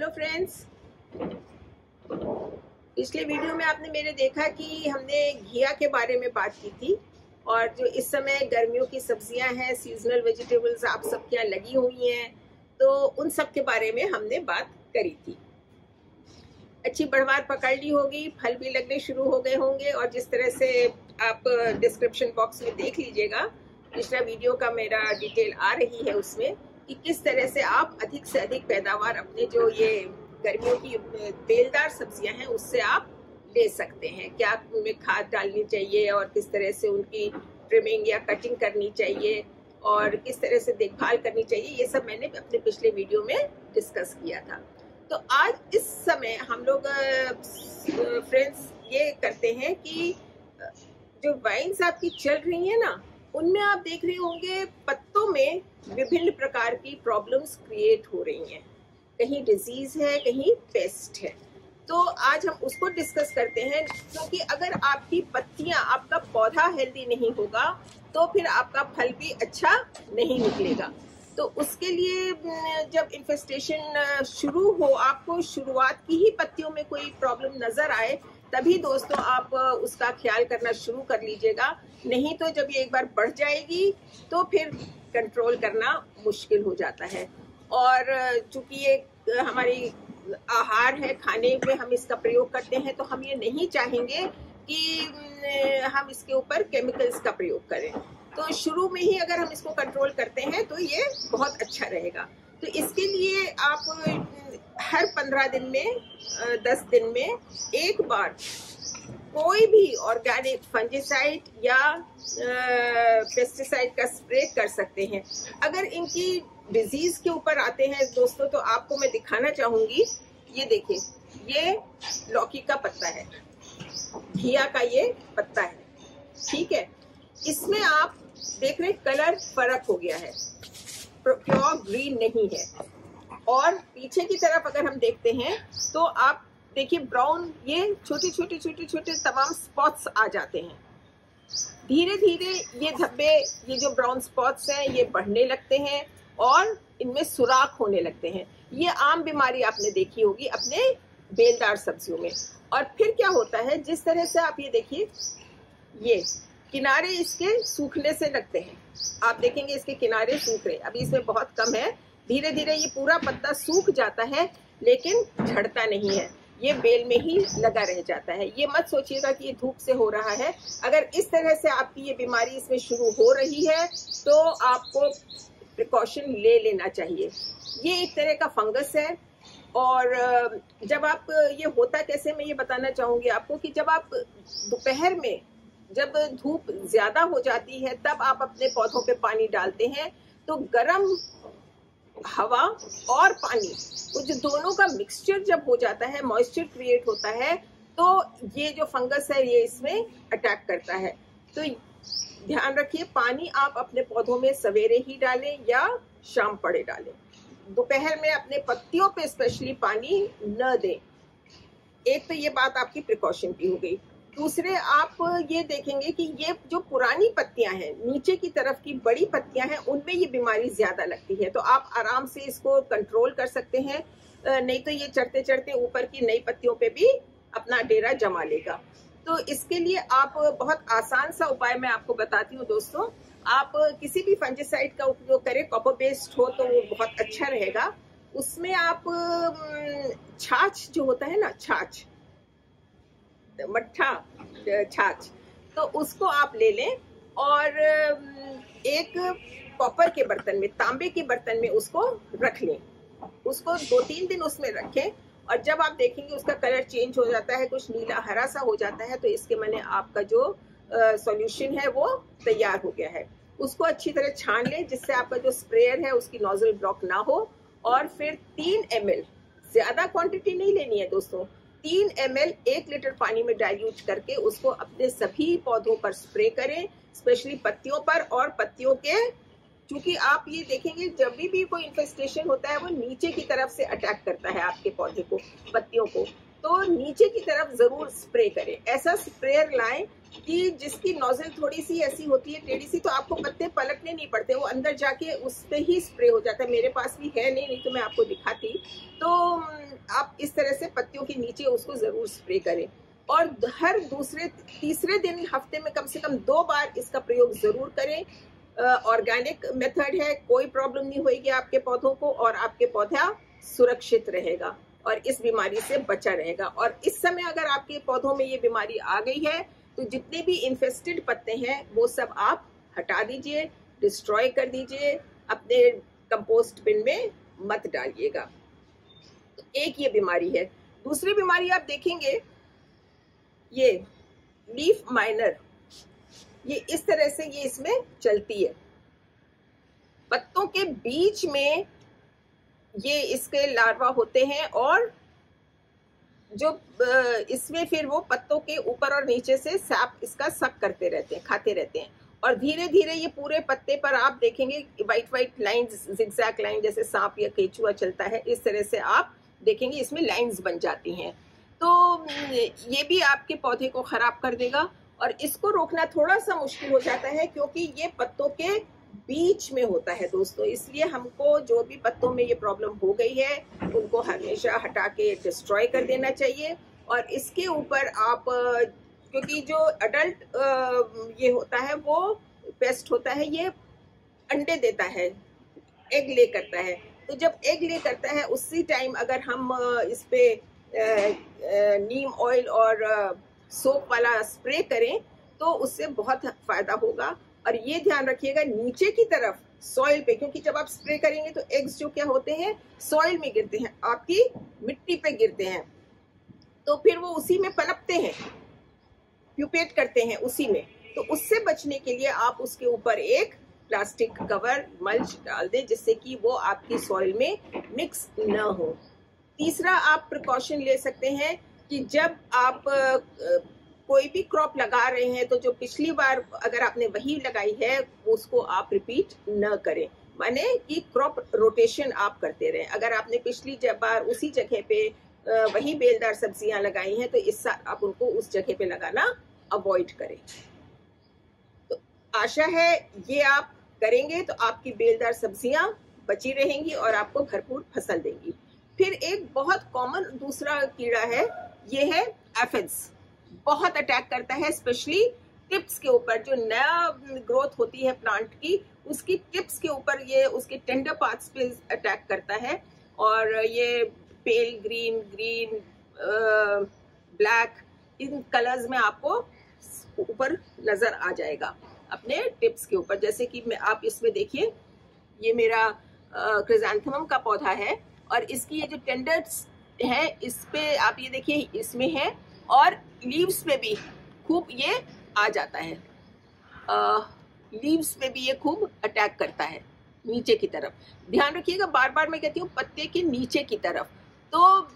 Hello friends पिछले video में आपने मेरे देखा कि हमने घिया के बारे में बात की थी और जो इस समय गर्मियों की सब्ज़ियाँ हैं सीजनल वेजिटेबल्स आप सबके यहाँ लगी हुई हैं तो उन सब के बारे में हमने बात करी थी। अच्छी बढ़वार पकड़ ली होगी, फल भी लगने शुरू हो गए होंगे और जिस तरह से आप डिस्क्रिप्शन बॉक्स में देख लीजिएगा, पिछला वीडियो का मेरा डिटेल आ रही है उसमें। कि किस तरह से आप अधिक से अधिक पैदावार अपने जो ये गर्मियों की बेलदार सब्ज़ियाँ हैं, उससे आप ले सकते हैं। क्या उनमें खाद डालनी चाहिए और किस तरह से उनकी ट्रिमिंग या कटिंग करनी चाहिए और किस तरह से देखभाल करनी चाहिए, ये सब मैंने अपने पिछले वीडियो में डिस्कस किया था। तो आज इस समय हम लोग फ्रेंड्स ये करते हैं कि जो वाइन्स आपकी चल रही है ना, उनमें आप देख रहे होंगे पत्तों में विभिन्न प्रकार की प्रॉब्लम्स क्रिएट हो रही हैं। कहीं डिज़ीज़ है, कहीं पेस्ट है। तो आज हम उसको डिस्कस करते हैं, क्योंकि अगर आपकी पत्तियाँ, आपका पौधा हेल्दी नहीं होगा तो फिर आपका फल भी अच्छा नहीं निकलेगा। तो उसके लिए जब इन्फेस्टेशन शुरू हो, आपको शुरुआत की ही पत्तियों में कोई प्रॉब्लम नज़र आए तभी दोस्तों आप उसका ख्याल करना शुरू कर लीजिएगा। नहीं तो जब ये एक बार बढ़ जाएगी तो फिर कंट्रोल करना मुश्किल हो जाता है। और चूँकि ये हमारी आहार है, खाने में हम इसका प्रयोग करते हैं तो हम ये नहीं चाहेंगे कि हम इसके ऊपर केमिकल्स का प्रयोग करें। तो शुरू में ही अगर हम इसको कंट्रोल करते हैं तो ये बहुत अच्छा रहेगा। तो इसके लिए आप हर पंद्रह दिन में दस दिन में एक बार कोई भी ऑर्गेनिक फंजिसाइड या पेस्टिसाइड का स्प्रे कर सकते हैं। अगर इनकी डिज़ीज़ के ऊपर आते हैं, दोस्तों तो आपको मैं दिखाना चाहूँगी, ये देखिए, ये लौकी का पत्ता है। घिया का ये पत्ता है। ठीक है? इसमें आप देख रहे कलर फ़र्क हो गया है। प्योर ग्रीन नहीं है। और पीछे की तरफ़ अगर हम देखते हैं तो आप देखिए ब्राउन, ये छोटे छोटे छोटे छोटे तमाम स्पॉट्स आ जाते हैं। धीरे धीरे ये धब्बे, ये जो ब्राउन स्पॉट्स हैं, ये बढ़ने लगते हैं और इनमें सुराख होने लगते हैं। ये आम बीमारी आपने देखी होगी अपने बेलदार सब्जियों में। और फिर क्या होता है, जिस तरह से आप ये देखिए, ये किनारे इसके सूखने से लगते हैं। आप देखेंगे इसके किनारे सूख रहे अभी इसमें बहुत कम है धीरे धीरे ये पूरा पत्ता सूख जाता है, लेकिन झड़ता नहीं है। ये बेल में ही लगा रह जाता है। ये मत सोचिएगा कि ये धूप से हो रहा है। अगर इस तरह से आपकी ये बीमारी इसमें शुरू हो रही है तो आपको प्रिकॉशन ले लेना चाहिए। ये एक तरह का फंगस है और जब आप ये होता कैसे, मैं ये बताना चाहूँगी आपको कि जब आप दोपहर में, जब धूप ज़्यादा हो जाती है, तब आप अपने पौधों पे पानी डालते हैं तो गर्म हवा और पानी कुछ दोनों का मिक्सचर जब हो जाता है मॉइस्चर क्रिएट होता है तो ये जो फंगस है, ये इसमें अटैक करता है। तो ध्यान रखिए, पानी आप अपने पौधों में सवेरे ही डालें या शाम पड़े डालें। दोपहर में अपने पत्तियों पे स्पेशली पानी न दें। एक तो ये बात आपकी प्रिकॉशन की हो गई। दूसरे आप ये देखेंगे कि ये जो पुरानी पत्तियाँ हैं, नीचे की तरफ़ की बड़ी पत्तियाँ हैं, उनमें ये बीमारी ज़्यादा लगती है। तो आप आराम से इसको कंट्रोल कर सकते हैं। नहीं तो ये चढ़ते चढ़ते ऊपर की नई पत्तियों पे भी अपना डेरा जमा लेगा। तो इसके लिए आप बहुत आसान सा उपाय मैं आपको बताती हूँ दोस्तों। आप किसी भी फंजिसाइड का उपयोग करें कॉपर बेस्ड हो तो वो बहुत अच्छा रहेगा। उसमें आप छाछ जो होता है ना, छाछ मट्ठा छाछ तो उसको आप ले लें और एक कॉपर के बर्तन में, तांबे के बर्तन में उसको रख लें। उसको दो तीन दिन उसमें रखें और जब आप देखेंगे उसका कलर चेंज हो जाता है, कुछ नीला हरा सा हो जाता है तो इसके मैंने आपका जो सॉल्यूशन है वो तैयार हो गया है। उसको अच्छी तरह छान लें जिससे आपका जो स्प्रेयर है उसकी नोजल ब्लॉक ना हो और फिर तीन एम ज़्यादा क्वांटिटी नहीं लेनी है दोस्तों तीन एम एल एक लीटर पानी में डाइल्यूट करके उसको अपने सभी पौधों पर स्प्रे करें स्पेशली पत्तियों पर और पत्तियों के क्योंकि आप ये देखेंगे जब भी, भी कोई इन्फेस्टेशन होता है वो नीचे की तरफ़ से अटैक करता है आपके पौधे को पत्तियों को। तो नीचे की तरफ़ ज़रूर स्प्रे करें। ऐसा स्प्रेयर लाएँ कि जिसकी नोजल थोड़ी सी ऐसी होती है, टेढ़ी सी तो आपको पत्ते पलटने नहीं पड़ते। वो अंदर जाके उस पर ही स्प्रे हो जाता है। मेरे पास भी है नहीं नहीं तो मैं आपको दिखाती। तो आप इस तरह से पत्तियों के नीचे उसको ज़रूर स्प्रे करें। और हर दूसरे, तीसरे दिन हफ़्ते में कम से कम दो बार इसका प्रयोग ज़रूर करें। ऑर्गेनिक मेथड है, कोई प्रॉब्लम नहीं होगी आपके पौधों को और आपके पौधा सुरक्षित रहेगा और इस बीमारी से बचा रहेगा। और इस समय अगर आपके पौधों में ये बीमारी आ गई है तो जितने भी इन्फेस्टेड पत्ते हैं, वो सब आप हटा दीजिए डिस्ट्रॉय कर दीजिए, अपने कंपोस्ट बिन में मत डालिएगा। तो एक ये बीमारी है। दूसरी बीमारी आप देखेंगे, ये लीफ माइनर। ये इस तरह से ये इसमें चलती है। पत्तों के बीच में ये इसके लार्वा होते हैं और जो इसमें फिर वो पत्तों के ऊपर और नीचे से सैप इसका सक करते रहते हैं, खाते रहते हैं। और धीरे धीरे ये पूरे पत्ते पर आप देखेंगे white white lines zigzag line जैसे सांप या केचुआ चलता है, इस तरह से आप देखेंगे इसमें लाइंस बन जाती हैं। तो ये भी आपके पौधे को खराब कर देगा और इसको रोकना थोड़ा सा मुश्किल हो जाता है क्योंकि ये पत्तों के बीच में होता है दोस्तों, इसलिए हमको जो भी पत्तों में ये प्रॉब्लम हो गई है, उनको हमेशा हटा के डिस्ट्रॉय कर देना चाहिए। और इसके ऊपर आप, क्योंकि जो अडल्ट ये होता है, वो पेस्ट होता है, ये अंडे देता है एग ले करता है। तो जब एग ले करता है, उसी टाइम अगर हम इस पर नीम ऑयल और सोप वाला स्प्रे करें तो उससे बहुत फ़ायदा होगा। और ये ध्यान रखिएगा नीचे की तरफ़ सॉइल पे, क्योंकि जब आप स्प्रे करेंगे तो एग्स जो क्या होते हैं सॉइल में गिरते हैं, आपकी मिट्टी पे गिरते हैं। तो फिर वो उसी में पनपते हैं प्यूपेट करते हैं उसी में। तो उससे बचने के लिए आप उसके ऊपर एक प्लास्टिक कवर मल्च डाल दें, जिससे कि वो आपकी सॉइल में मिक्स न हो। तीसरा आप प्रिकॉशन ले सकते हैं कि जब आप कोई भी क्रॉप लगा रहे हैं तो जो पिछली बार अगर आपने वही लगाई है, उसको आप रिपीट न करें। माने कि क्रॉप रोटेशन आप करते रहें। अगर आपने पिछली बार उसी जगह पे वही बेलदार सब्ज़ियाँ लगाई हैं तो इस साल आप उनको उस जगह पे लगाना अवॉइड करें। तो आशा है ये आप करेंगे तो आपकी बेलदार सब्ज़ियाँ बची रहेंगी और आपको भरपूर फ़सल देंगी। फिर एक बहुत कॉमन दूसरा कीड़ा है, ये है एफिड्स बहुत अटैक करता है स्पेशली टिप्स के ऊपर, जो नया ग्रोथ होती है प्लांट की, उसकी टिप्स के ऊपर ये, उसके टेंडर पार्ट्स पे अटैक करता है। और ये पेल ग्रीन ग्रीन ब्लैक इन कलर्स में आपको ऊपर नज़र आ जाएगा अपने टिप्स के ऊपर। जैसे कि मैं, आप इसमें देखिए, ये मेरा क्रिजेंथमम का पौधा है और इसकी ये जो टेंडर्स है, इस पे आप ये देखिए, इसमें है और लीव्स पे भी खूब ये आ जाता है। लीव्स पे भी ये खूब अटैक करता है नीचे की तरफ़। ध्यान रखिएगा बार बार मैं कहती हूँ पत्ते के नीचे की तरफ़। तो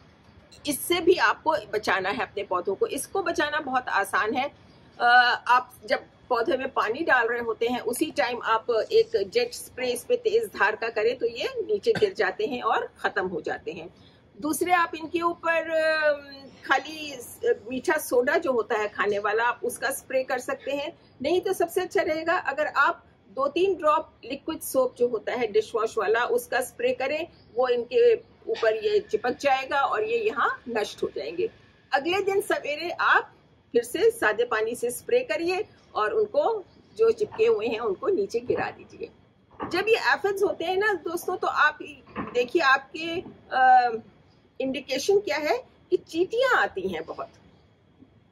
इससे भी आपको बचाना है अपने पौधों को। इसको बचाना बहुत आसान है। आ, आप जब पौधे में पानी डाल रहे होते हैं उसी टाइम आप एक जेट स्प्रे इस पे तेज धार का करें तो ये नीचे गिर जाते हैं और खत्म हो जाते हैं। दूसरे आप इनके ऊपर खाली मीठा सोडा जो होता है खाने वाला, आप उसका स्प्रे कर सकते हैं। नहीं तो सबसे अच्छा रहेगा अगर आप दो तीन ड्रॉप लिक्विड सोप जो होता है डिश वॉश वाला, उसका स्प्रे करें, वो इनके ऊपर ये चिपक जाएगा और ये यहाँ नष्ट हो जाएँगे। अगले दिन सवेरे आप फिर से सादे पानी से स्प्रे करिए और उनको जो चिपके हुए हैं, उनको नीचे गिरा दीजिए। जब ये एफिड्स होते हैं ना, दोस्तों तो आप देखिए आपके इंडिकेशन क्या है कि चीटियाँ आती हैं बहुत।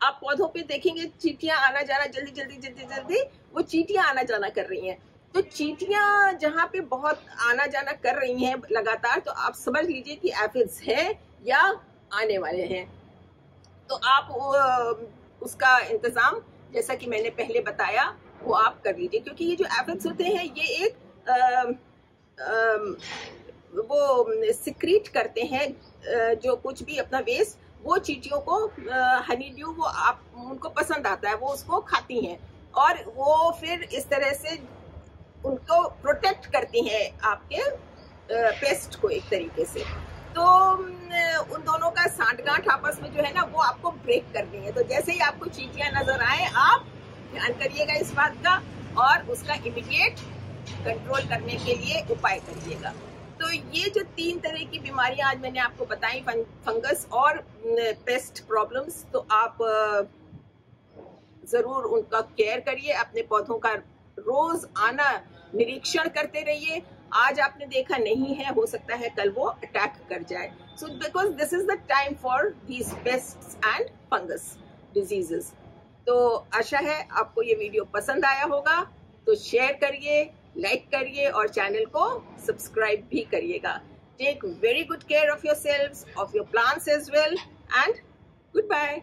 आप पौधों पे देखेंगे चीटियाँ आना जाना जल्दी जल्दी जल्दी जल्दी वो चीटियाँ आना जाना कर रही हैं। तो चीटियाँ जहाँ पे बहुत आना जाना कर रही हैं लगातार तो आप समझ लीजिए कि एफिड्स है या आने वाले हैं। तो आप उसका इंतज़ाम जैसा कि मैंने पहले बताया वो आप कर लीजिए क्योंकि ये जो एफिड्स होते हैं ये एक आ, आ, वो सिक्रीट करते हैं जो कुछ भी अपना वेस्ट वो चीटियों को हनी ड्यू वो आप, उनको पसंद आता है, वो उसको खाती हैं। और वो फिर इस तरह से उनको प्रोटेक्ट करती हैं आपके पेस्ट को एक तरीके से। तो उन दोनों का सांठगांठ आपस में जो है ना, वो आपको ब्रेक करनी है तो जैसे ही आपको चीटियाँ नज़र आए, आप ध्यान करिएगा इस बात का और उसका इमीडिएट कंट्रोल करने के लिए उपाय करिएगा। तो ये जो तीन तरह की बीमारियाँ आज मैंने आपको बताई फंगस और पेस्ट प्रॉब्लम्स तो आप ज़रूर उनका केयर करिए, अपने पौधों का रोज आना निरीक्षण करते रहिए। आज आपने देखा नहीं है, हो सकता है कल वो अटैक कर जाए। So because this is the time for these pest and fungus diseases तो आशा है आपको ये वीडियो पसंद आया होगा तो शेयर करिए लाइक करिए और चैनल को सब्सक्राइब भी करिएगा। Take very good care of yourself of your plants as well and goodbye